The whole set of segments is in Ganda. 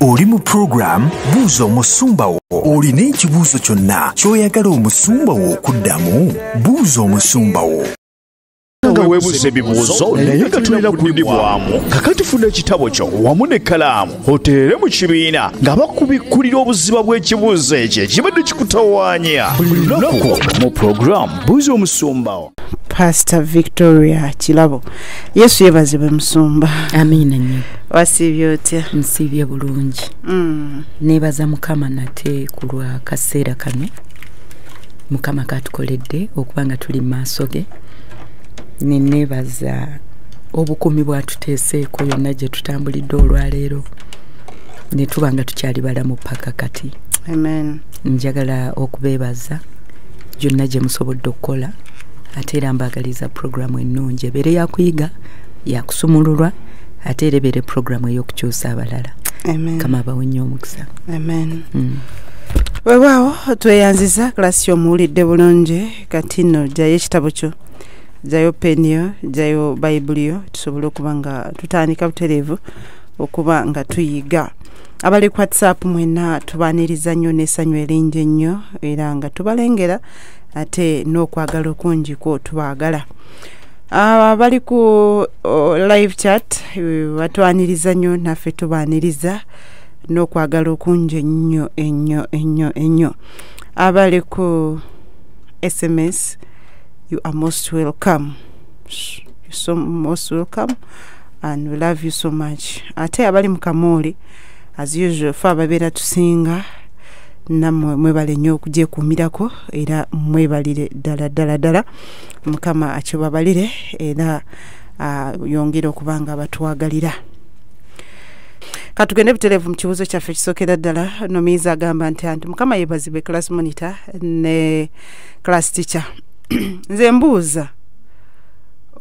oli mu puroguramu buuza omusumba wo. Olina ekibuuzo kyonna ky'oyagala omusumba wo okuddamu? Buuza omusumba wo nga weebuuza ebibuuzo naye nga tulina kuddibwamu kakati funa ekitabo kyo wamu n'ekkalaamu oteere mu kibiina ng'abakubikkulira obuziba bw'ekibuuzo ekyo ekibadde kikutawaanya. Buli lunaku mu puroguramu buuza omusumbawo. Pasita victoria kirabo yesu yeebazibwe musumba. Amiina nnyo wasiibye otya? Nsiibye bulungi. Mm, neebaza mukama nate ku lwa kaseera kano. Mukama katukoledde okuba nga tuli mu maaso ge neneebaza obukumi bwatuteeseeko yonna gye tutambulidde olwaleero. Ne tuba nga tukyali balamu paka kati. Amen. Njagala okubeebaza gyonna gye musobodde okukola ate era mbaagaliza puroguramu ennungi ebeere yakuyiga yakusumululwa ate era ebeere puroguramu ey'okukyusa abalala. Kama abawe nnyo omukisa. Amen. Mm. weewaawo tweyanziza klassi omuwulidde bulungi kati nno gyayo ekitabo kyo gyayo peniyo gyayo bayibuli tusobole okuba nga tutandika butereevu okuba nga tuyiga. Abali ku whatsapp mwenna tubaaniriza nnyo n'essanyu eringi ennyo era nga tubalengera ate n'okwagala okungi kwo tubaagala abali ku live chat batwaniriza nnyo naffe tubaaniriza n'okwagala okungi ennyo ennyo ennyo ennyo. Abali ku sms you are most welcome. You so most welcome and we love you so much. Ate abali mu kamooli as usual fe ababeera tusinga nammwe mwebale nnyo okugyekuumirako era mwebalire ddala ddala ddala. Mukama akibabalire era yongere okuba nga batwagalira. Katugende butereevu mu kibuuzo kyaffe kisookera ddala nomiiza agamba nti anti mukama yeebazibwe class monitor ne class teacher nze mbuuza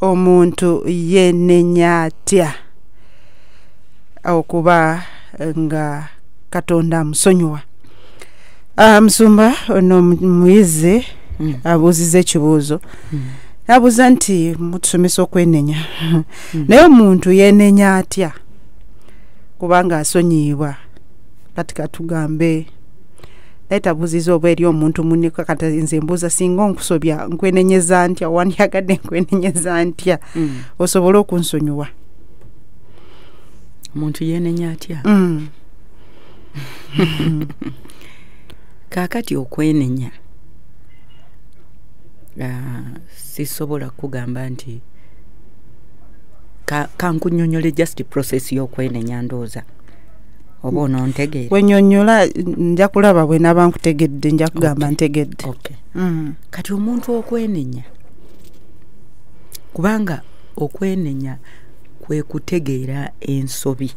omuntu yenenya atya okuba nga katonda amusonyiwa Ah, musumba ono muyizi Mm. abuuziza ekibuuzo Mm. nabuuza nti mutusomesa okwenenya Mm. naye omuntu yenenya atya kubanga asonyiibwa kati katugambe naye tabuuziza oba eri omuntu munne kati nze mbuuza singa onkusobya nkwenenyeza ntya? Wandyagadde nkwenenyeza ntya? Mm. osobole okunsonyiwa. Omuntu yenenya atya? Mm. kaakati okwenenya ah, sisobola kugamba nti ka- kankunyonyole just process y'okwenenya ndooza oba onontegeera wenyonyola nja kulaba bwe naba nkutegedde nja kugamba ntegedde. Mm. kati omuntu okwenenya kubanga okwenenya kwe kutegeera ensobi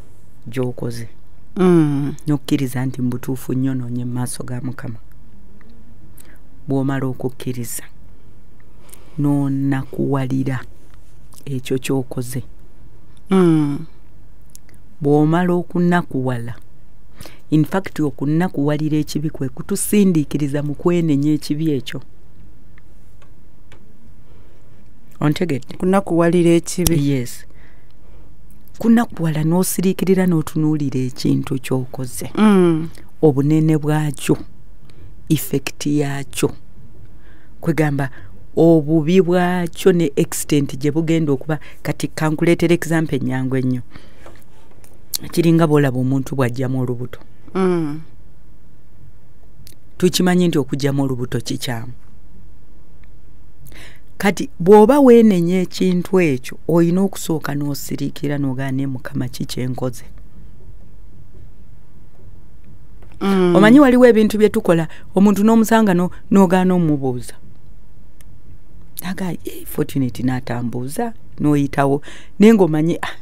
gy'okoze Mm. n'okkiriza nti mubutuufu nyonoonye mu maaso ga mukama bw'omala okukkiriza n'onakuwalira ekyo ky'okoze Mm. Bw'omala okunakuwala. Infact okunakuwalira ekibi kwe kutusindiikiriza mu kwenenya ekibi ekyo. Ontegedde? Kunakuwalira ekibi. Yes. Kunakuwala n'osiriikirira n'otunuulira ekintu ky'okoze. Mm. obunene bwakyo effekiti yakyo. Kwegamba obubi bwakyo ne extent gye bugenda okuba. Kati kankuleetera example ennyangu ennyo kiringa bwolaba omuntu bw'ajjamu olubuto. Mm. tukimanyi nti okugjamu olubuto kikyamu. Kati bw'oba weenenya ekintu ekyo olina okusooka n'osiriikira n'ogaa ne mukama ki kyenkoze Mm. omanyi waliwo ebintu bye tukola omuntu n'omusanga no- n'ogaana omubuuza aga "Eh, fortunate n'atambuuza n'oyitawo. Naye ng'omanyi "Ah,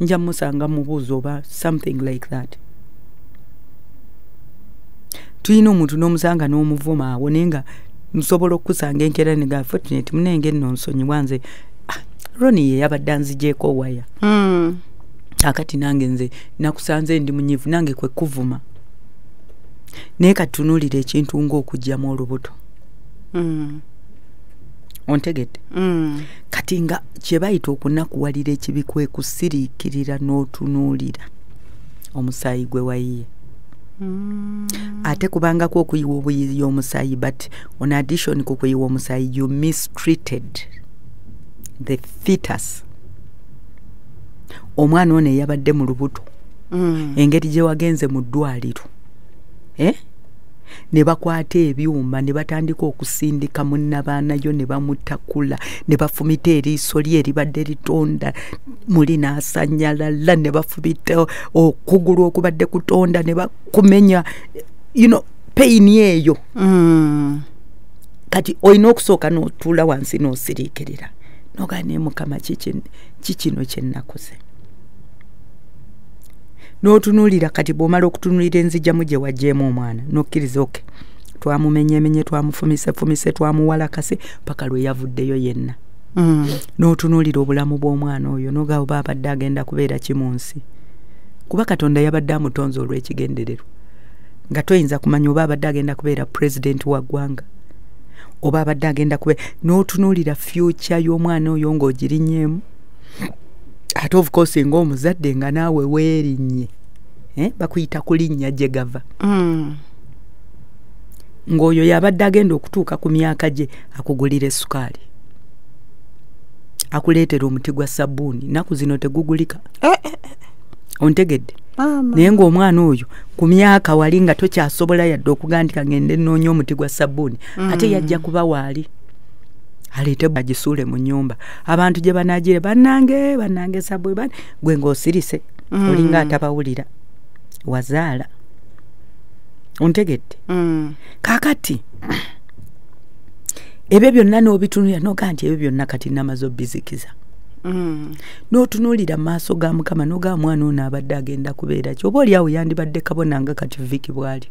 nja musanga mubuuza oba something like that tulina omuntu n'omusanga n'omuvuma awo naye nga nsobola okukusanga enkeera nega fortunate munenge nno nsonyiwa nze "Ah, roni ye yabadde anzigyeko waya Mm. akati nange nze nakusanze ndi munyivu nange kwe kuvuma naye katunuulira ekintu ng'okugjamu olubuto Mm. Ontegedde Mm. kati nga kye bayita okunakuwalira ekibi kwe kusiriikirira n'otunuulira omusaayi gwe wayiye Mm. ate kubangako okuyiwa obuyiyi omusaayi but on addition ku kuyiwa omusaayi you mistreated the fetus omwana ono eyabadde mu lubuto Mm. engeri gye wagenze mu ddwaliro eh? Ne bakwata ebyuma ne batandika okusindika munnabaanayo ne bamutakula ne bafumita eriiso lye eribadde litonda. Muli n'asanyalala ne bafumita okugulu okubadde kutonda ne bakumenya you know, peyini eyo. Mm. kati olina okusooka n'otuula wansi n'osiriikirira. Nogaa naye mukama kiki kikino kyennakoze n'otunuulira kati bw'omala okutunuulira enzijjamu gye wagjeemu omwana n'okkiriza oke twamumenyemenye twamufumisefumise twamuwalakase paka lwe yavuddeyo yenna. Mm. n'otunuulira obulamu bw'omwana oyo nogaa oba abadde agenda kubeera ki mu nsi? Kuba katonda yabadde amutonze olw'ekigendererwa. Nga toyinza kumanya oba abadde agenda kubeera pulezidenti wa ggwanga oba abadde agenda kubeera n'otunuulira fyuca y'omwana oyo ng'ogirinnyeemu ate of course ng'omuzadde nga naawe weerinnye eh? bakuyita kulinnya gye gava Mm. ng'oyo yabadde agenda okutuuka ku myaka gye akugulira essukaali akuleetera omuti gwa sabbuuni naku zino tegugulika ontegedde Maama. naye ng'omwana oyo ku myaka wali nga tokyasobola yadde okugandika ngende nnoonya omuti gwa sabbuuni ate yajja kuba waali aleete agisuule mu nnyumba abantu gye banagire bannange bannange sabwe bane gwe ng'osirise Mm. olinga atabawulira. Wazaala. Ontegedde. Mm. kaakati ebyo byonna n'obitunulira nogaa nti ebyo byonna kati namaze obizikiza Mm. n'otunuulira mu maaso ga mukama nogaa mwana ono abadde agenda kubeera ki? Oba oli awo yandibadde kabona nga kati viki bw'ali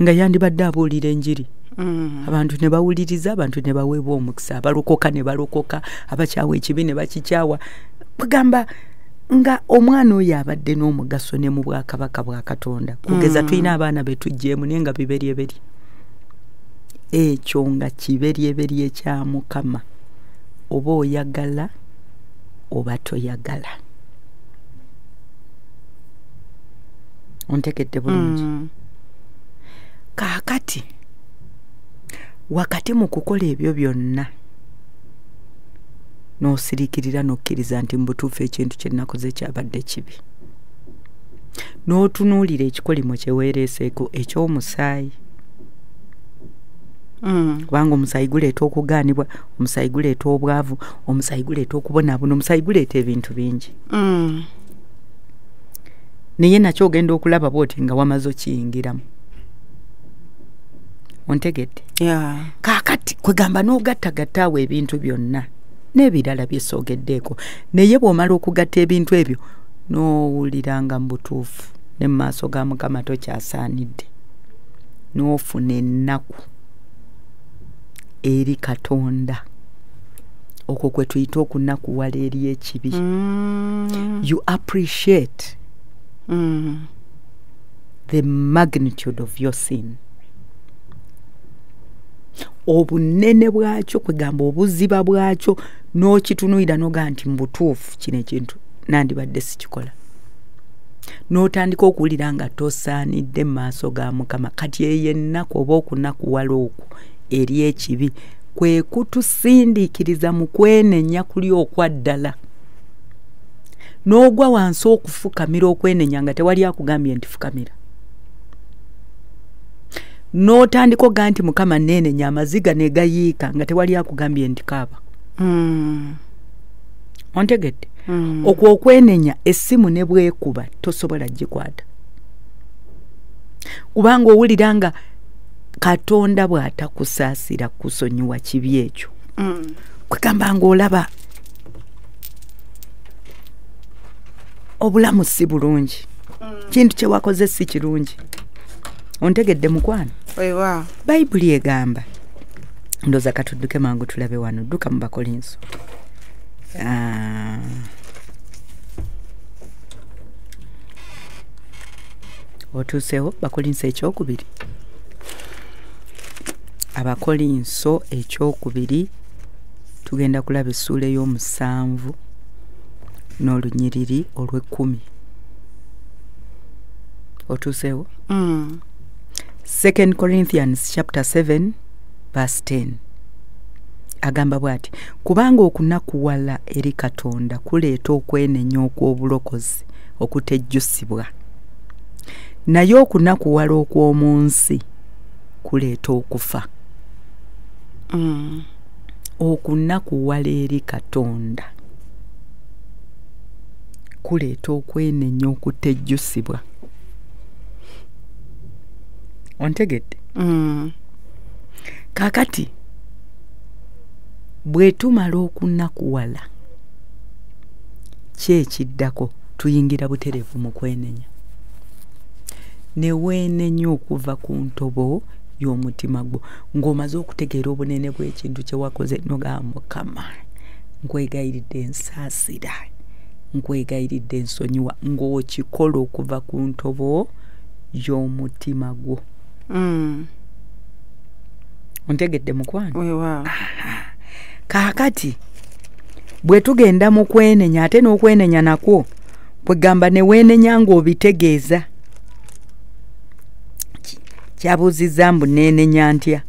nga yandibadde abuulira enjiri Mm. abantu ne bawuliriza abantu ne baweebwa omukisa abalokoka ne balokoka abakyawa ekibi ne bakikyawa kugamba nga omwana oyo abadde n'omugaso ne mu bwakabaka bwa katonda kugeza Mm. tulina abaana betugyemu naye nga biberyeberi ekyo nga kiberyeberi ekya mukama oba oyagala oba toyagala ontegedde bulungi Mm. Kaakati wakati mu kukola ebyo byonna n'osiriikirira n'okkiriza nti mu butuufu ekintu kye nakoze kyabadde kibi n'otunuulira ekikolimo kye weereeseeko eky'omusaayi Mm. kubanga omusaayi guleeta okugaanibwa omusaayi guleeta obwavu omusaayi guleeta okubonaabona omusaayi guleeta ebintu bingi Mm. naye nakyo ogenda okulaba bwoti nga wamaze okiyingiramu ontegedde Yeah. kaakati kwegamba n'ogattagatta awo ebintu byonna n'ebirala byesoogeddeeko naye bw'omala okugatta ebintu ebyo n'owulira nga mu butuufu ne mu maaso ga mukama tokyasaanidde n'ofuna ennaku eri katonda okwo kwe tuyita okunakuwala eri ekibi Mm. you appreciate Mm. the magnitude of your sin obunene bwakyo kwegamba obuziba bwakyo n'okitunuulira nogaa nti mu butuufu kino ekintu nandibadde sikikola n'otandika okuwulira nga tosaanidde mu maaso ga mukama. Kati eyo ennaku oba okunakuwala okwo eri ekibi. Kwe kutusindiikiriza mu kwenenya kuli okwaddala n'ogwa wansi okufukamira okwenenya nga tewali akugambye nti fukamira n'otandika oga nti mukama neenenya amaziga ne gayiika nga tewali akugambye nti kaaba Mm. ontegedde Mm. okwo okwenenya essimu ne bwekuba tosobola gikwata kubanga owulira nga katonda bw'atakusaasira kusonyiwa kibi ekyo Mm. kwegamba ngaolaba obulamu si bulungi kintu kyewakoze si kirungi ontegedde mukwano. Bayibuli egamba ndooza katudduke mangu tulabe wano dduka mu bakolinso. Ah. otuusewo bakolinso ekyokubiri. Abakolinso ekyokubiri tugenda kulaba essuula ey'omusanvu n'olunyiriri olw'ekkumi. Otuuseewo? Mm. 2 corinthians chapter 7 verse 10 agamba bw'ati kubanga okunakuwala eri katonda kuleeta okwenenya okw'obulokozi okutejjusibwa. Naye okunakuwala okw'omu nsi kuleeta okufa. Mm. okunakuwala eri katonda kuleeta okwenenya okutejjusibwa ontegedde Mm. kaakati bwe tumala okunakuwala ki ekiddako tuyingira butereevu mu kwenenya ne weenenya okuva ku ntobo y'omutima gwo ng'omaze okutegeera obunene bw'ekintu kye wakoze nogamba mukama nkwegayiridde ensaasira nkwegayiridde ensonyiwa ng'okikola okuva ku ntobo y'omutima gwo. Ontegedde mukwano weewaawo kaakati bwe tugenda mu kwenenya ate n'okwenenya nakwo kwegamba ne weenenya ng'obitegeeza. Kyabuuzizza mbu neenenya ntya?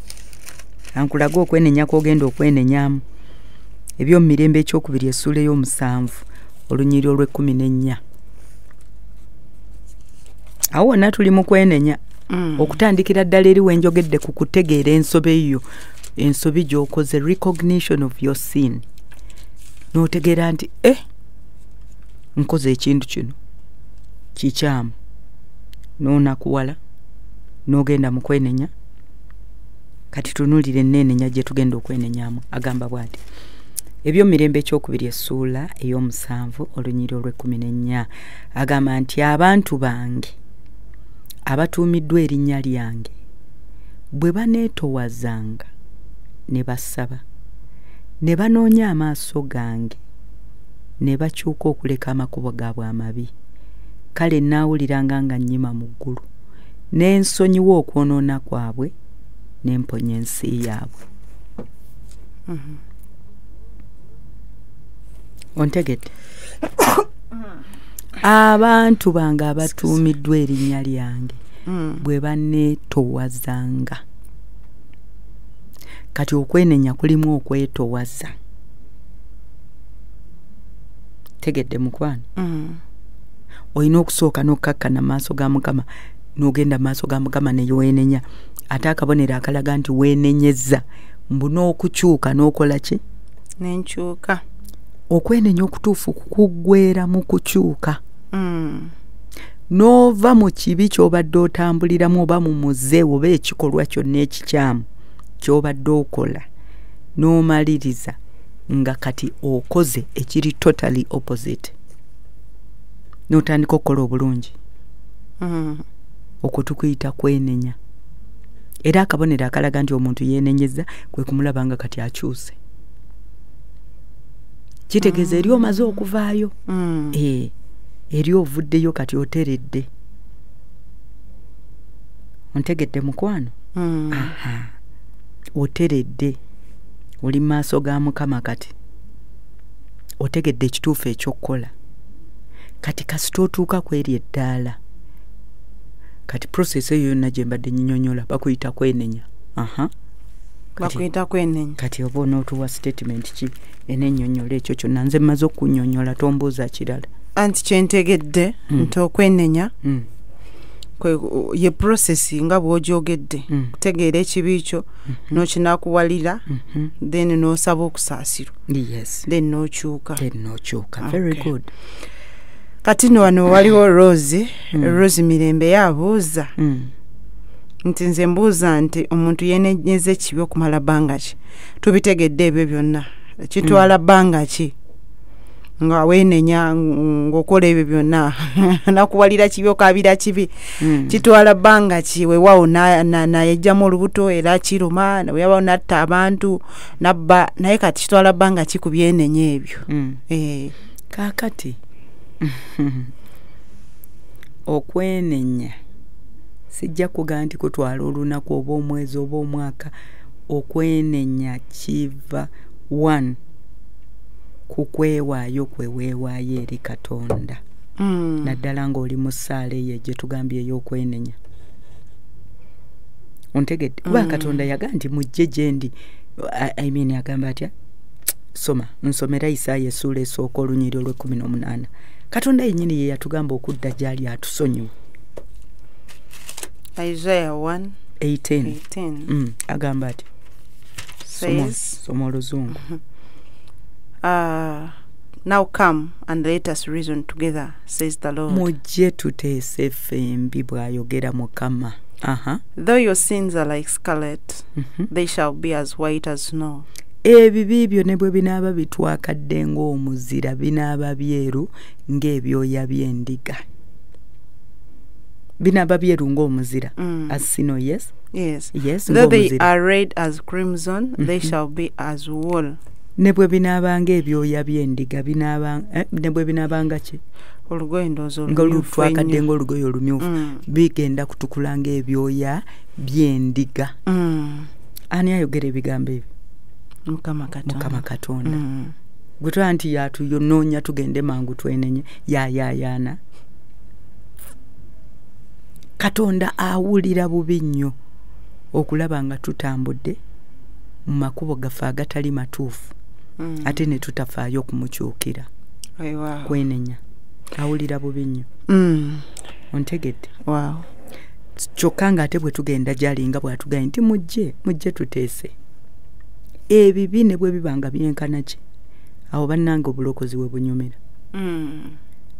Ankulage okwenenya kwogenda okwenenyamu. Ebyomu mirembe ekyokubiri essuula ey'omusanvu olunyiri olw'ekkumi n'ennya. Awo wonna tuli mu kwenenya. Mm. Okutandikira ddala eri wenjogedde ku kutegeera ensobi yo ensobi gy'okoze recognition of your sin. N'otegeera nti e nkoze ekintu kino kikyamu n'onakuwala n'ogenda mu kwenenya kati tunuulira enneenenya gye tugenda okwenenyamu agamba bw'ati. Ebyomirembe ekyokubiri essuula ey'omusanvu olunyiri olw'ekkumi n'ennya agamba nti abantu bange abatuumiddwa erinnya lyange bwe baneetowazanga ne basaba ne banoonya amaaso gange ne bakyuka okuleka amakubo gaabwe amabi. Kale naawuliranga nga nnyima mu ggulu n'ensonyiwa okwonoona kwabwe n'emponya ensi yaabwe. Ontegedde abantu bange abatuumiddwa erinnya lyange Mm. bwe baneetowazanga kati okwenenya kulimu okwetowaza. Tegedde mukwano? Mm. olina okusooka n'okkakkana mu maaso ga mukama n'ogenda mu maaso ga mukama neyeweenenya ate akabonero akalaga nti weenenyezza. Mbu n'okukyuka n'okola ki? N'enkyuka okwenenya okutuufu kukuggwera mu kukyuka. Mm. n'ova mu kibi ky'obadde otambuliramu oba mu muze oba ekikolwa kyonna ekikyamu ky'obadde okola n'omaliriza nga kati okoze ekiri totally opposite. N'otandika okukola obulungi. Mm. okwo tukuyita kwenenya. Era akabonero akalaga nti omuntu yeenenyeza kwe kumulaba nga kati akyuse kitegeeza eri omaze okuvaayo. Mm. ee eri ovuddeyo kati oteredde. Ontegedde mukwano? Mm. aha. Oteredde. Oli mu maaso ga mukama kati. Otegedde ekituufu ekyokukola. Kati kasita otuuka ku eri eddaala. Kati process eyo yonna gye mbadde nyinyonyola bakuyita kwenenya. Aha. kati, bakuyita kwenenya. kati oba onootuwa statement ki? Enennyonnyola ekyo kyonna. Nze mmaze okunnyonnyola tombuuza kirala. Anti kyentegedde Mm. nti okwenenya mm. kwe ye process nga bw'ogyogedde. Mm. kutegeera ekibi kyo n'okinakuwalira Mhm. then n'osaba okusaasirwa. Then n'okyuka. Kati no wano waliwo rose Mm. rose mirembe yabuuza. Mm. Nti nze mbuuza nti omuntu yenenyeza ekibi okumala bbanga ki? Tubitegedde ebyo byonna. Kitwala bbanga ki? Nga weenenya ng- ng'okola ebyo byonna. Nakuwalira kibi okabira kibi. Mm. kitwala bbanga ki? Weewaawo na- na- nayejjamu olubuto era kiruma weewaawo natta abantu nabba naye kati kitwala bbanga ki ku byenenya ebyo? Mm. Eh, kaakati okwenenya sijja kugaa nti kutwala olunaku oba omwezi oba omwaka okwenenya kiva one ku kwewaayo kwe weewaayo eri katonda. Mm. naddala ng'oli mu ssaala eyo gye tugambye ey'okwenenya. Ontegedde? Kuba katonda yaga nti mujje gye ndi? I- I mean agamba atya? Soma nsomera isaaya essuula esooka olunyiri olw'ekkumi n'omunaana. Katonda yennyini ye yatugamba okudda gy'ali atusonyiwe isaiah 1 18 18 Mm, agamba ati soma oluzungu uh, now come and let us reason together says the lord. Mujje tuteese fembi bw'ayogera mukama. Aha. Though your sins are like scarlet Mhm. they shall be as white as snow. Ebibi byo ne bwe binaaba bitwakadde ng'omuzira binaaba byeru ng'ebyoya by'endiga binaaba byeru ng'omuzira. Mm. as sino yes? Yes. Yes though they are red as crimson they Mhm. shall be as wool. Ne bwe binaabanga ebyoya by'endiga binaaba eh, ne bwe binaabanga ki? Olugoye ndowooza nga olumyufu Mm. bigenda kutukula ng'ebyoya by'endiga. Mm. ani ayogera ebigambo ebyo? Mukama katonda. Mm. gwe twala nti yatuyonoonya tugende mangu twenenye. Yayayaana katonda awulira bubi nnyo okulaba nga tutambudde mu makubo gaffe agatali matuufu Mm. ate ne tutafaayo okumukyukira. Kwenenya. Awulira bubi nnyo. Mm. ontegedde? Wow kyokka ng'ate bwe tugenda gy'alinga bw'atugambye nti mujje mujje tuteese. Ebibi ne bwe biba nga byenkana ki? Awo bannange obulokozi we bunyumira. Mm.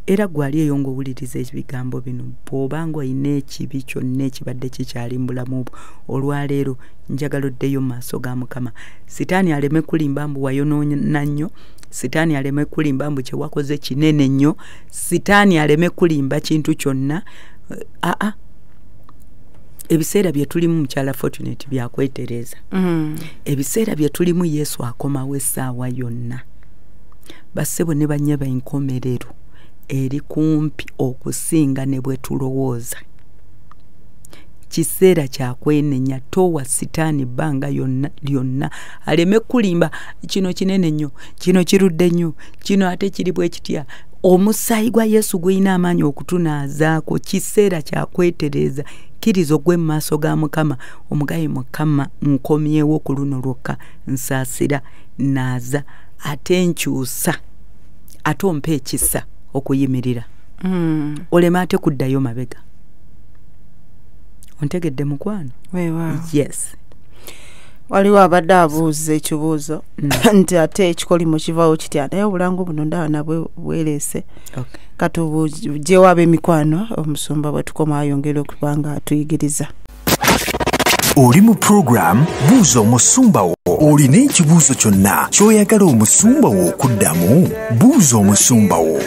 Era gwali eyo ng'owuliriza ebigambo bino bw'oba nga olina ekibi kyonna ekibadde kikyali mu bulamu bwo olwaleero njagala oddeyo mu maaso ga mukama. Sitaani aleme kulimba mbu wayonoona nnyo sitaani aleme kulimba mbu kye wakoze kinene nnyo sitaani aleme kulimba kintu kyonna Eh, aa ebiseera bye tulimu mukyala fortunate byakwetereeza Mm. ebiseera bye tulimu yesu akomawo essaawa yonna. Bassebo ne banye benkomerero eri kumpi okusinga ne bwe tulowooza. Kiseera kyakwenenya towa sitaani bbanga yonna lyonna. Aleme kulimba kino kinene nnyo kino kirudde nnyo kino ate kiri bwe kitya? Omusaayi gwa yesu gulina amaanyi okutunaazaako. Kiseera kyakwetereeza kkiriza ogwe mu maaso ga mukama. Omugayi mukama nkomyewo ku luno lwokka. Nsaasira naaza ate nkyusa ate ompa ekisa okuyimirira. Mm. oleme ate kuddayo mabega. Ontegedde mukwano? Yes. Waliwo abadde abuuza ekibuuzo Mm. nti ate ekikolimo kivaawo kitya? Naye obulango buno ndaba nabwe bwereese. Kati obugyewo ab'emikwano omusumba bwe tukoma ayongera okuba nga atuyigiriza. Oli mu pulogulaamu buuza omusumba wo. Olina ekibuuzo kyonna ky'oyagala omusumba wo okuddamu? Buuza omusumba wo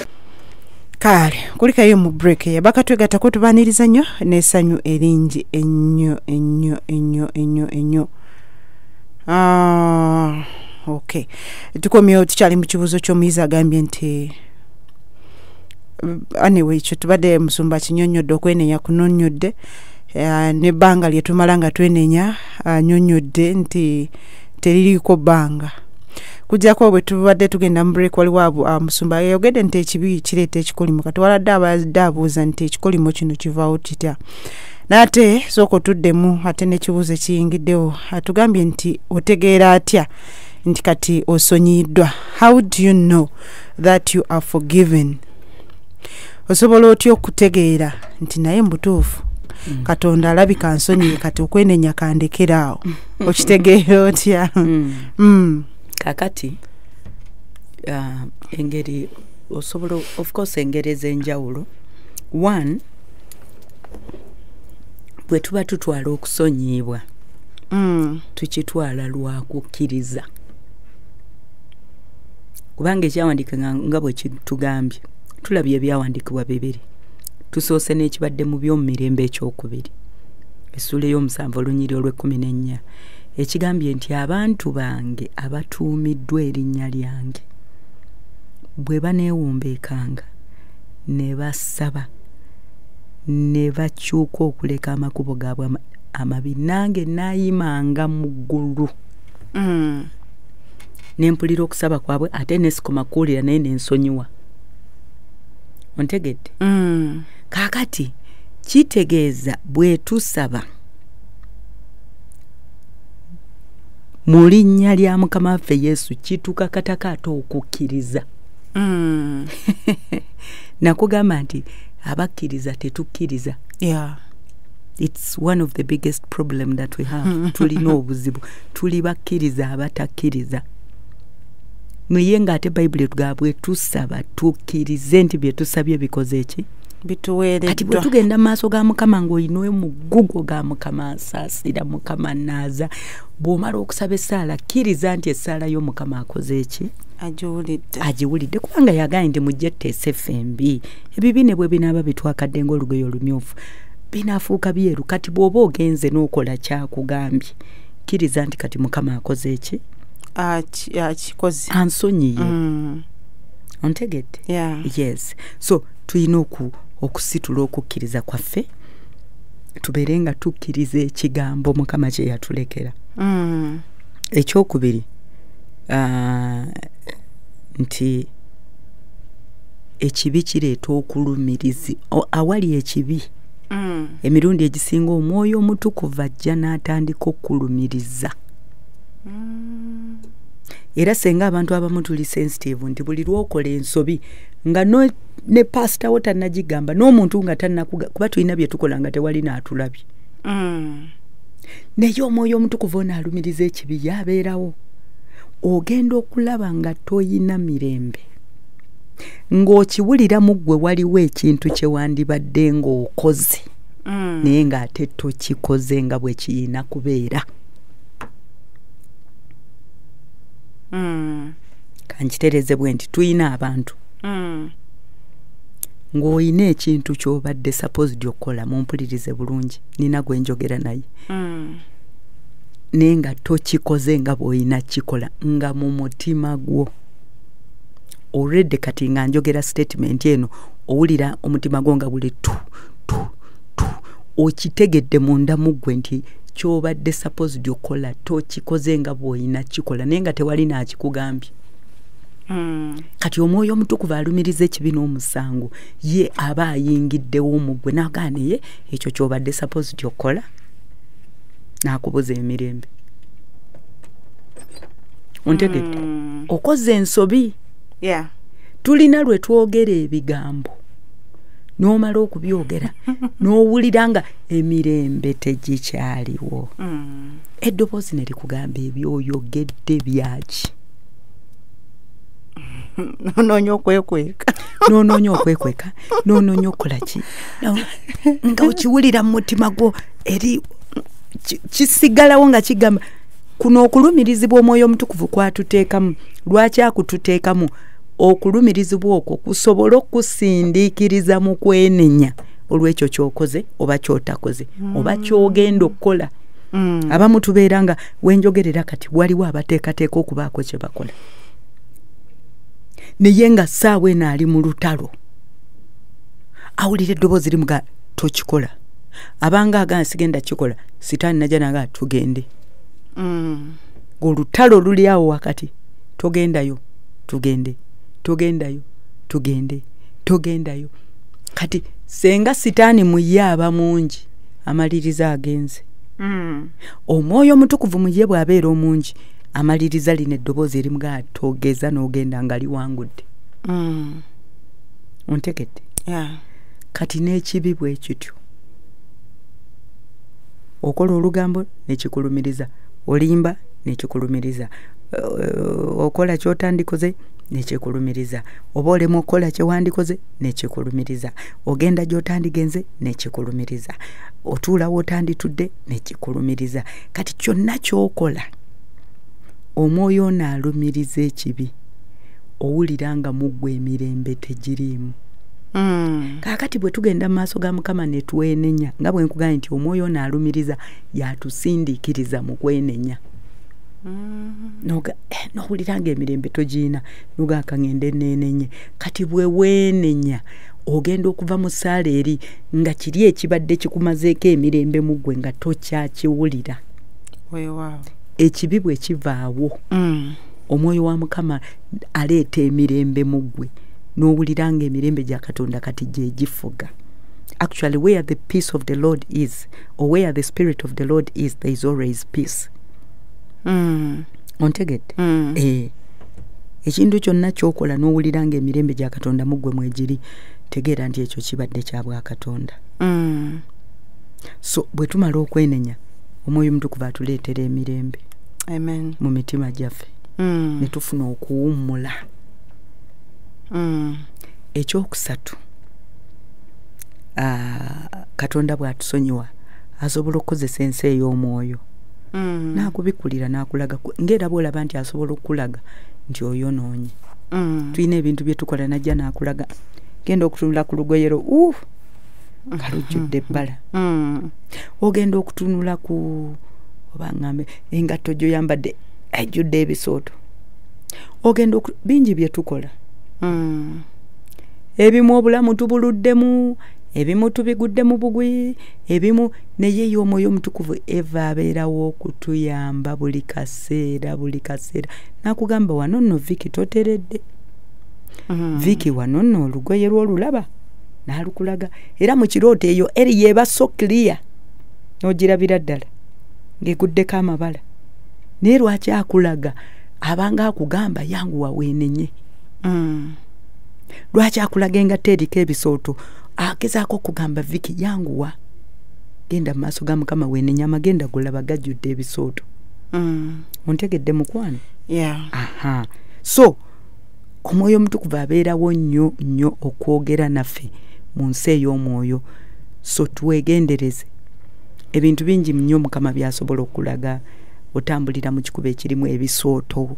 kaale kulikayo mu break yabakatwegatako tubaniriza nnyo n'essanyu eringi ennyo ennyo ennyo ennyo ennyo. Ah, ok. Tukomyewo tukyali mu kibuuzo ky'omuyizi agambye nti anyway kyo tubadde musumba kinyonyodde okwenenya kunonyodde uh, nebbanga lyetumala nga twenenya anyonyodde nti teririiko bbanga kujjako bwe tubadde tugenda mu break waliwo abu- ah, musumba yayogedde nti ekibi kireeta ekikolimo. Kati waladde abadde abuuza nti ekikolimo kino kivaawo kitya? Naate sooka otuddemu ate n'ekibuuzo ekiyingiddewo. Atugambye nti otegeera atya? Nti kati osonyiyiddwa. How do you know that you are forgiven? Osobola otya okutegeera nti naye mu butuufu Mm. katonda alabika nsonyiye kati okwenenya kandekera awo. Okitegeera otya? Mm. mm. Kakati uh, engeri osobola of course engeri ez'enjawulo. One bwe tuba tutwala okusonyiibwa Mm. tukitwala lwa kukkiriza. Kubanga ekyawandiika nga- bwe kitugambye tulabye ebyawandiikibwa bibiri. Tusoose n'ekibadde mu by'omu mirembe ekyokubiri essuula ey'omusanvu olunyiri olw'ekkumi n'ennya ekigambye nti abantu bange abatuumiddwa erinnya lyange bwe baneewombeekanga ne basaba ne bakyuka okuleka amakubo gaabwe ama- amabi nange naayimanga mu ggulu Mm. ne mpulira okusaba kwabwe ate nesikoma kuwulira naye nensonyiwa ontegedde Mm. kaakati kitegeeza bwe tusaba mu linnya lya mukama waffe yesu kitukakataka ate okukkiriza Mm. nakugamba nti abakkiriza tetukkiriza. Yeah. its one of the biggest problem that we have. Tulina obuzibu tuli bakkiriza abatakkiriza. Naye ng'ate bayibuli etugaba bwe tusaba tukkirize nti bye tusabye bikoze eki kati bwe bituweereddwa tugenda mu maaso ga mukama ng'olina mugugo ga mukama nsaasira mukama naaza bw'omala okusaba essaala kkiriza nti essaala y'omukama akoze eki agiwulidde. Agiwulidde kubanga yagaanye nti mujje tteesa effembi ebibine bwe binaaba bitwakadde ng'olugoye olumyufu. Binaafuuka byeru kati bw'oba ogenze n'okola kyakugambye kkiriza nti kati mukama akoze eki Aki- akikoze. Ansonyiye. Mm. ontegedde? Yes. So tulina okusitula okukkiriza kwaffe tubeere nga tukkiriza ekigambo mukama kye yatulekera Mm. ekyokubiri nti ekibi kireeta okulumirizi awali ekibi Mm. emirundi egisinga omwoyo omutukuvu ajja n'atandika okulumiriza era senga abantu abamu tuli sensitive nti buli lwokola ensobi nga no, ne pasita wo tannagigamba n'omuntu nga tannakuga kuba tulina bye tukola nga tewali n'atulabye. Mm. naye omwoyo omutukuvu onaalumiriza ekibi yabeerawo ogenda okulaba nga toyina mirembe. Ng'okiwulira mu ggwe waliwo ekintu kye wandibadde ng'okoze. Mm. naye ng'ate tokikoze nga bwe kiyina kubeera Mm. Kankitereze bwe nti tuyina abantu. Mm. ng'olina ekintu ky'obadde supposed okukola mumpulirize bulungi. Nina gwe njogera naye. Mm. naye nga tokikoze nga bw'olina kikola nga mu mutima gwo. Olredde kati nga njogera statement eno owulira omutima gwo nga guli tu tu tu. Okitegedde munda mu ggwe nti kyobadde supposed okukola tokikoze nga bw'olina kikola naye nga tewali naakikugambye Mm. kati omwoyo omutukuvu alumiriza ekibi n'omusango ye aba ayingiddewo mu ggwe nagaa naye ekyo kyobadde supposed okukola n'akubuza emirembe ontegedde Mm. okoze ensobi Yeah. tulina lwe twogera ebigambo n'omala okubyogera n'owulira nga emirembe tegikyaliwo. Mm. eddoboozi ne likugamba ebyoyogedde byaki? Onoonya okwekweka. N'onoonya okwekweka. N'onoonya okukola ki? Nga okiwulira mu mutima gwo eri ki- kisigalawo nga kigamba kuno okulumirizibwa omwoyo omutukuvu kwatuteekamu lwaki akututeekamu okulumirizibwa okwo kusobole okusindiikiriza mu kwenenya. Olw'ekyo kyokoze oba kyotakoze oba kyogenda okukola. Mm. abamu tubeera nga wenjogerera kati waliwo abateekateeka okubaako kye bakola. Naye nga saawa eno ali mu lutalo awulira eddoboozi limuga tokikola. Abanga agaa sigenda kikola sitaani najja naga tugende. Mm. olutalo luli awo wakati togendayo tugende togendayo tugende togendayo. Kati senga sitaani muye aba mungi amaliriza agenze. Mm. omwoyo omutukuvu muye bw'abeera omungi amaliriza lino eddoboozi erimuga togeza n'ogenda nga liwangudde. Mm. ontegedde? Kati n'ekibi bwe kityo. Okola olugambo nekikulumiriza olimba nekikulumiriza okola kyotandikoze nekikulumiriza. Oba olemu okukola kyewandikoze nekikulumiriza. Ogenda gyotandigenze nekikulumiriza. Otuula wootanditudde nekikulumiriza. Kati kyonna kyokola omwoyo ono alumiriza ekibi owulira nga muggwa emirembe tegiriimu. Mm. kaakati bwe tugenda mu maaso ga mukama ne twenenya nga bwe nkugambye nti omwoyo ono alumiriza yatusindiikiriza mu kwenenya nowulira nga emirembe togiina. Nogaka ngende nenenye kati bwe weenenya ogenda okuva mu ssaala eri nga kiri ekibadde kikumazeeko emirembe mu ggwe nga tokyakiwulira. Ekibi bwe kivaawo. Mm. omwoyo wa mukama aleeta emirembe mu ggwe n'owulira nga emirembe gya katonda kati gye gifuga. Actually where the peace of the lord is or where the spirit of the lord is there is always peace. Ontegedde Mm. Eh, ekintu kyonna kyokola n'owulira nga emirembe gya katonda muggwe mwegiri tegeera nti ekyo kibadde kya bwakatonda Mm. so bwe tumala okwenenya omwoyo omutukuvu atuleetera emirembe amen mu mitima gyaffe Mm. ne tufuna okuwummula Mm. ekyokusatu katonda bw'atusonyiwa asobola okukozesa ensi ey'omwoyo Mm. n'akubikulira n'akulaga ku- ng'era bwolaba nti asobola okukulaga nti oyonoonye Mm. tulina ebintu bye tukola najja n'akulaga genda okutunula ku lugoyero uh, nga lujjudde ebbala Mm. ogenda okutunula ku oba ngambe engatto gyoyambadde ejjudde ebisooto ogenda bingi bye tukola Mm. ebimu obulamu tubuluddemu ebimu tubigudde mu bugwi ebimu naye ye omwoyo omutukuvu eva abeerawo okutuyamba buli kaseera buli kaseera. Nakugamba wano nno viki toteredde. Mm. viki wano nno olugoye lwolulaba n'alukulaga. Era mu kirooto eyo eri yeeba so clear n'ogirabira ddala ng'eguddeko amabala. Naye lwaki akulaga? Abanga akugamba yanguwa weenenye. Mm. lwaki akulaga engatta eriko ebisooto agezaako okugamba viki yanguwa genda mu maaso ga mukama weenenya amagenda golaba gajjudde ebisooto. Mm. ontegedde mukwano yeah. Aha. So omwoyo omutukuvu abeerawo nnyo nnyo okwogera naffe mu nsi ey'omwoyo. So twegendereze. Ebintu bingi nnyo mukama byasobola okulaga. Otambulira mu kikubo ekirimu ebisooto.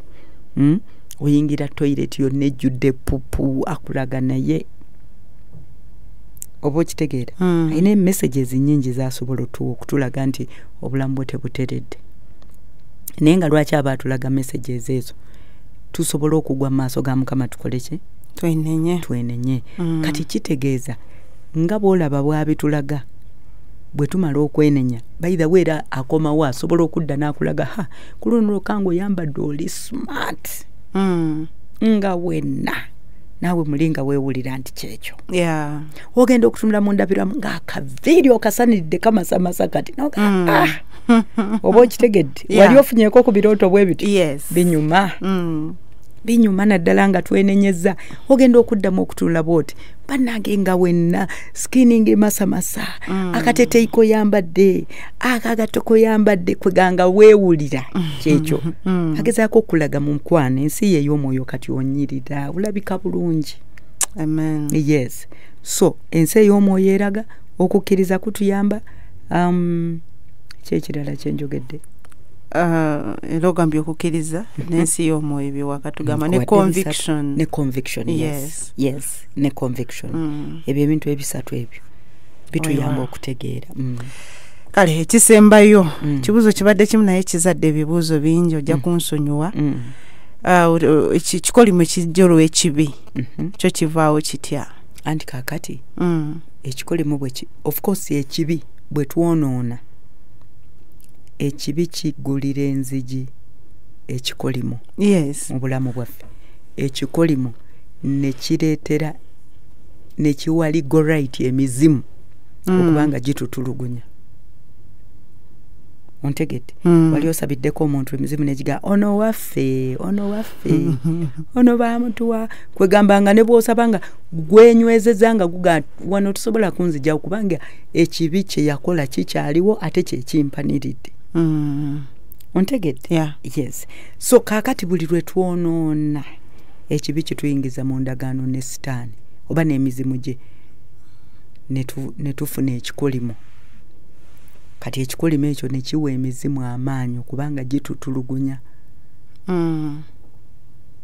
Mm? oyingira toyireti yonna ejjudde pupu akulaga naye oba okitegeera Mm. alina emessages nnyingi zasobola otu- okutulaga nti obulamu bwe tebuteredde. Naye nga lwaki aba atulaga messages ezo? Tusobola okugwa mu maaso ga mukama tukole ki? Twenenye. Twenenye. Mm. kati kitegeeza nga bwolaba bwabitulaga bwe tumala okwenenya baitha era akomawo asobola okudda n'akulaga ha ku luno lukanga oyambadde oli smart. Mm. nga wenna naawe mulinga weewulira nti kyekyo yeah. Ogenda okutunula mu ndabiramu ng'akaviiri okasaniridde kamasamasa kati. Noga Mm. ah, oba okitegedde? Yeah. wali ofunyeko ku birooto bwe biti yes. Binyuma. Mm. Binyuma naddala nga twenenyeza ogenda okuddamu okutunula bwoti bannange nga wenna skiningi masamasa Mm. akateteyi koyambadde akagato koyambadde kweganga weewulira. Kyekyo Mm. agezaako okulaga mu nkwano ensi ye ey'omwoyo kati onyirira olabika bulungi. Amen. Yes. So ensi ey'omwoyo eraga okukkiriza kutuyamba um, kyekirala kyenjogedde era ogambye okukkiriza n'ensi y'omwoyo byewakatugamba ne conviction ne conviction yes Yes. ne conviction Mm. ebyo ebintu ebisatu ebyo bituyamba okutegeera Mm. kale ekisembayo Mm. kibuuzo kibadde kimu naye kizadde ebibuuzo bingi ojja kunsonyiwa. Ah, ol- ol- eki- kikolimo kijja olw'ekibi Mhm. kyo kivaawo kitya anti kaakati ekikolimu bwe of course ekibi bwe twonoona ekibi kiggulira enzigi ekikolimo yes mu bulamu bwaffe ekikolimo ne kireetera ne kiwa legal right emizimu Mm. okuba nga gitutulugunya ontegedde Mm. wali osabiddeko omuntu emizimu negiga ono waffe ono waffe ono bamutuwa kwegambanga ne bwosaba nga gwenywezeza nga guga wano tusobola kunzijawo kubanga ekibi kye yakola kikyaliwo ate kyekimpaniridde. Ontegedde yeah. Yes. So kaakati buli lwe twonoona ekibi kituyingiza mu ndagaano ne sitaani oba n'emizimu gye ne tu- ne tufuna ekikolimo kati ekikolimo ekyo ne kiwa emizimu amaanyi okubanga gitutulugunya. Mm.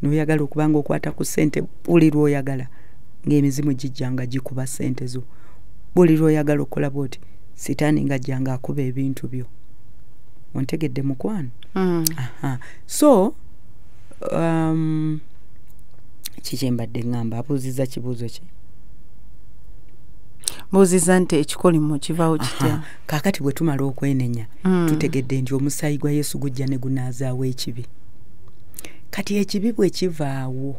noyagala okubanga okwata ku ssente buli lwoyagala ng'emizimu gijja nga gikuba ssente zo buli lwoyagala okukola bwoti sitaani nga ajja nga akuba ebintu byo ontegedde mukwano? Mm. So um, kiki mbadde ŋŋamba? Abuuziza kibuuzo ki? Mbuuziza nti ekikolimo kivaawo kitya? Kaakati bwe tumala okwenenya Mm. tutegedde nti omusaayi gwa yesu gujja ne gunaazaawo ekibi. Kati ekibi bwe kivaawo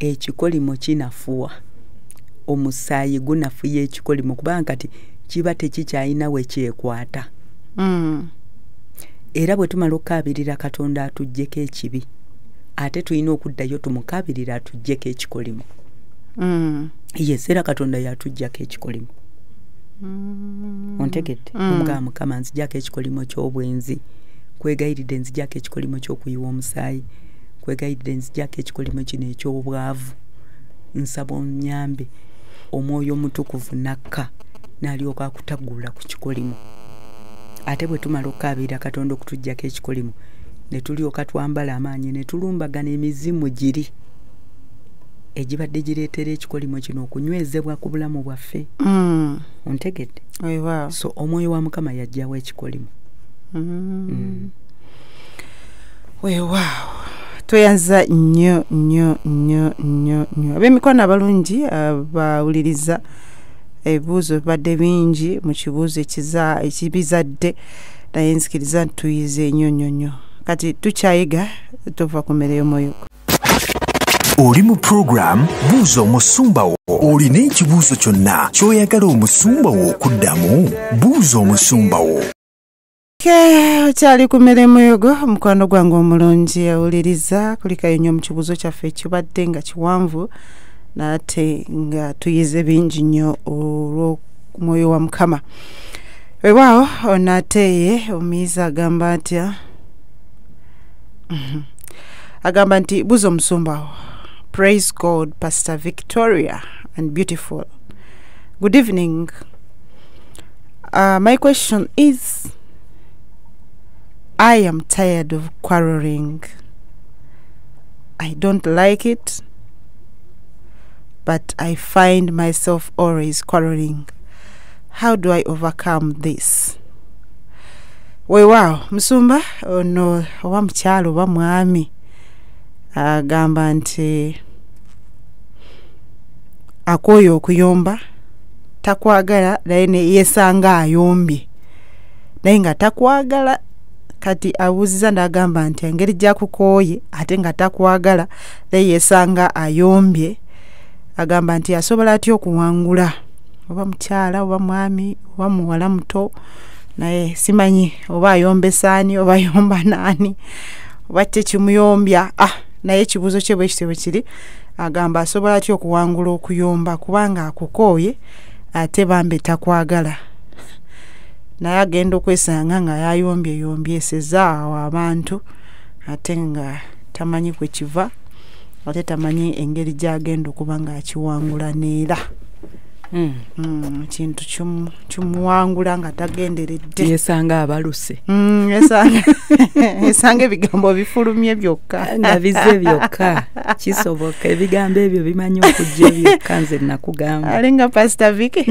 ekikolimo kinafuwa. Omusaayi gunafuya ekikolimo kubanga kati kiba tekikyalina wekyekwata Mm. Era bwe tumala okukaabirira katonda atuggyeko ekibi ate tulina okuddayo tumukabirira atuggyeko ekikolimo. Mm. yes era katonda yatuggyako ekikolimo. Ontegedde? Mm. omugaba mukama nzijjako ekikolimo ky'obwenzi. Kwegayiridde nzijjako ekikolimo ky'okuyiwa omusaayi. Kwegayiridde nzijjako ekikolimo kino eky'obwavu. Nsaba onyambe omwoyo omutukuvu nakka n'alyoka akutaggulula ku kikolimo ate bwe tumala okukaabirira katonda okutuggyako ekikolimo ne tulyoka twambala amaanyi ne tulumbagana emizimu giri egibadde gireetera ekikolimo kino okunywezebwa ku bulamu bwaffe. Mm. ontegedde? So omwoyo wa mukama yajjawo ekikolimo. Mm. weewaawo tweyanza nnyo nnyo nnyo nnyo nnyo. Ab'emikono abalungi abawuliriza ebibuuzo bibadde bingi mu kibuuzo ekibizadde. Naye nzikiriza nti tuyize nnyo nnyo nnyo. Kati tukyayiga tova ku mmere y'omwoyo. Oli mu puroguramu buuza omusumba wo. Olina ekibuuzo kyonna ky'oyagala omusumba wo okuddamu? Buuza omusumba wo. Ke okyali ku mmere y'omwoyogo mukwano gwange omulungi awuliriza kulikayo nnyo mu kibuuzo kyaffe ekibadde nga kiwanvu naate nga tuyize bingi nnyo olw'omwoyo wa mukama. Weewaawo onaateeye omuyizi agamba atya? Mhm. agamba nti buza omusumbawo praise god pastor victoria and beautiful. Good evening. Uh, my question is i am tired of quarreling i don't like it but i find myself always quarreling. How do i overcome this? Weewaawo musumba ono oba mukyalo oba mwami. Agamba nti akooye okuyomba takwagala naye ne yeesanga ayombye naye nga takwagala kati abuuziza n'agamba nti engeri gyakukooye ate nga takwagala naye yeesanga ayombye agamba nti asobola atya okuwangula? Oba mukyala oba mwami oba muwala muto? Naye simanyi oba ayombesa ani oba ayomba naani oba tekimuyombya ah naye ekibuuzo kye bwe kityo bwe kiri agamba asobola atya okuwangula okuyomba kubanga akukooye ate bambi takwagala. Naye agenda okwesanga nga yayombyeyombyeseza awo abantu ate nga tamanyi kwe kiva ate tamanyi engeri gyagenda okuba nga akiwangula neera Mm, ekintu kimu- kimuwangula nga tagenderedde. Yesanga abaluse. Mm, esanga esanga ebigambo bifulumye byokka. Nga bize byokka. Kisoboka ebigambo ebyo bimanyi okujja byokka nze nakugamba ali nga pasita viki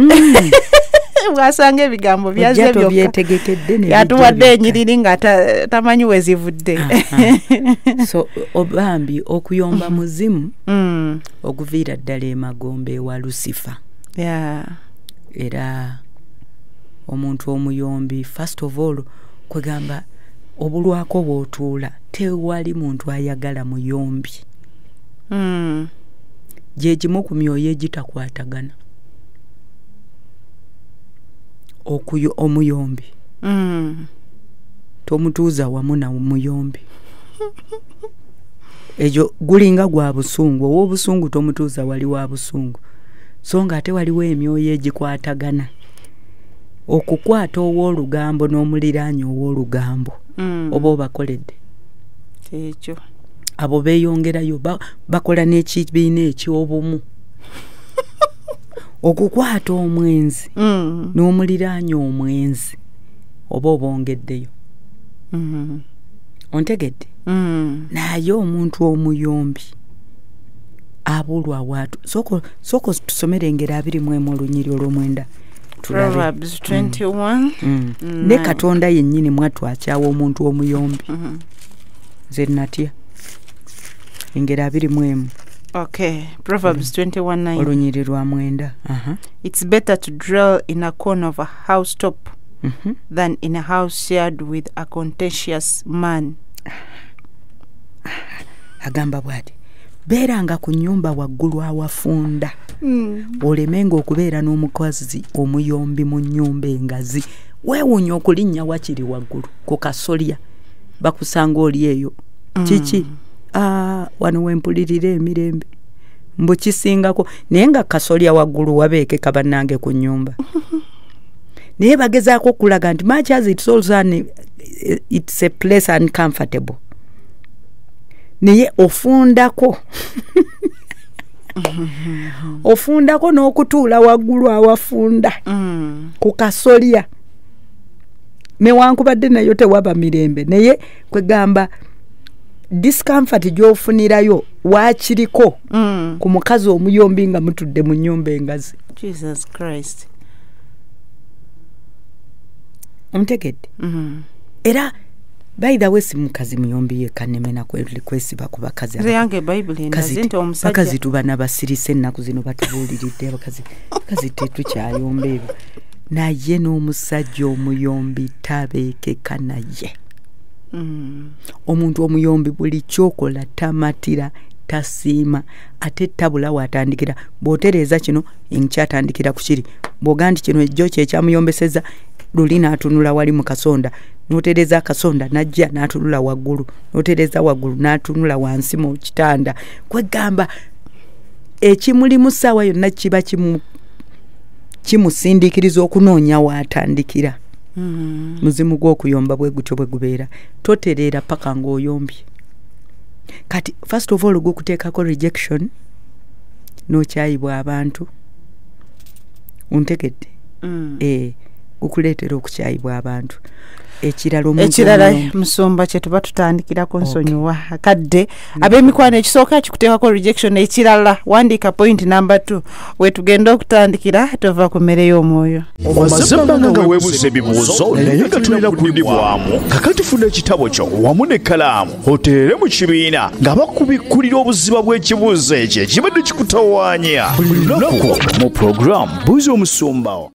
Bwasanga ebigambo byaze ne bijja yatuwadde enyiriri nga ta- tamanyi we zivudde. Aha. so obambi okuyomba muzimu Mm, oguviira ddala emagombe ewa lusifa yeah. era omuntu omuyombi first of all kwegamba obulwako bw'otuula tewali muntu ayagala muyombi. Mm, gye gimu ku myoyo egitakwatagana okuyo omuyombi. Mm, tomutuuza wamu na muyombi. Egyo gulinga gwa busungu. Ow'obusungu tomutuuza wali wa busungu. So nga ate waliwo emyoyo egikwatagana. Okukwata ow'olugambo n'omuliraanya ow'olugambo mm. oba obakoledde. Ekyo. Abo beeyongerayo ba, bakola n'ekibiina ekyobumu okukwata omwenzi Mm, n'omuliraanya omwenzi oba obongeddeyo. Mm, ontegedde? Mm. naye omuntu omuyombi abulwa waatu sooka sooka tusomere engero abiri mu emu olunyiri olw'omwenda 21 Mm. Mm, ne katonda yennyini mwattu akyawa omuntu omuyombi. Nze natya engero abiri mu emu okay proverbs 21 9 olunyiri lwa mwenda. Aha. it's better to dwell in a corner of a house top Mhm. than in a house shared with a contentious man. Agamba bw'ati beeranga ku nyumba waggulu awafunda. Olemenga okubeera n'omukazi omuyombi mu nnyumba engazi. Weewuunya okulinnya wakiri waggulu ku kasolya bakusanga oli eyo. Kiki? Ah, wano wempulirira emirembe. Mbu kisingako naye nga kasolya waggulu wabeekeka bannange ku nnyumba. Naye bagezaako okulaga nti much as it's also an, it's a place uncomfortable. Naye ofundako ofundako n'okutuula waggulu awafunda Mm. ku kasolya. Newankubadde nayo tewaba mirembe. Naye kwegamba discomfort gyofunirayo waakiriko Mm. ku mukazi omuyombi nga mutudde mu nnyumba engazi jesus christ omutegedde Mm. era baitha we si mukazi muyombi yekka nemena kwe- kwesiba ku bakazi bakazi omusajja tuba nabasirise ennaku zino batubuuliridde abakazi bakazi tetukyayomba ebyo naye n'omusajja omuyombi tabeekeka naye. Omuntu omuyombi buli kyokola tamatira tasiima ate tabula waatandikira bw'otereeza kino nkyatandikira ku kiri. Bw'oga nti kino ejjo kyekyamuyombeseza luli n'atunula wali mu kasonda. N'otereeza akasonda n'ajja n'atunula waggulu. N'otereeza waggulu n'atunula wansi mu kitanda. Kwegamba ekimulimu ssaawa yonna kiba kimu kimusindikiriza okunoonya waatandikira. Muzimu gw'okuyomba bwe gutyo bwe gubeera. Totereera paka ng'oyombye. Kati first of all gukuteekako rejection n'okyayibwa abantu ontegedde Mm. e gukuleetera okukyayibwa abantu ekirala musumba kye tuba tutandikirako nsonyiwa. Akadde ab'emikwano ekisooka kikuteekako rejection ekirala wandiika point number two. Wetugenda okutandikira tova ku mmere y'omwoyo. Omaze ebbanga nga weebuuza ebibuuzo naye nga tulina kudibwamu kakati funa ekitabo kyo wamu n'ekkalaamu oteere mu kibiina nga bakubikkulira obuziba bw'ekibuuzo ekyo ekibadde kikutawaanya. Buli lunaku mu puroguramu buuza omusumbawo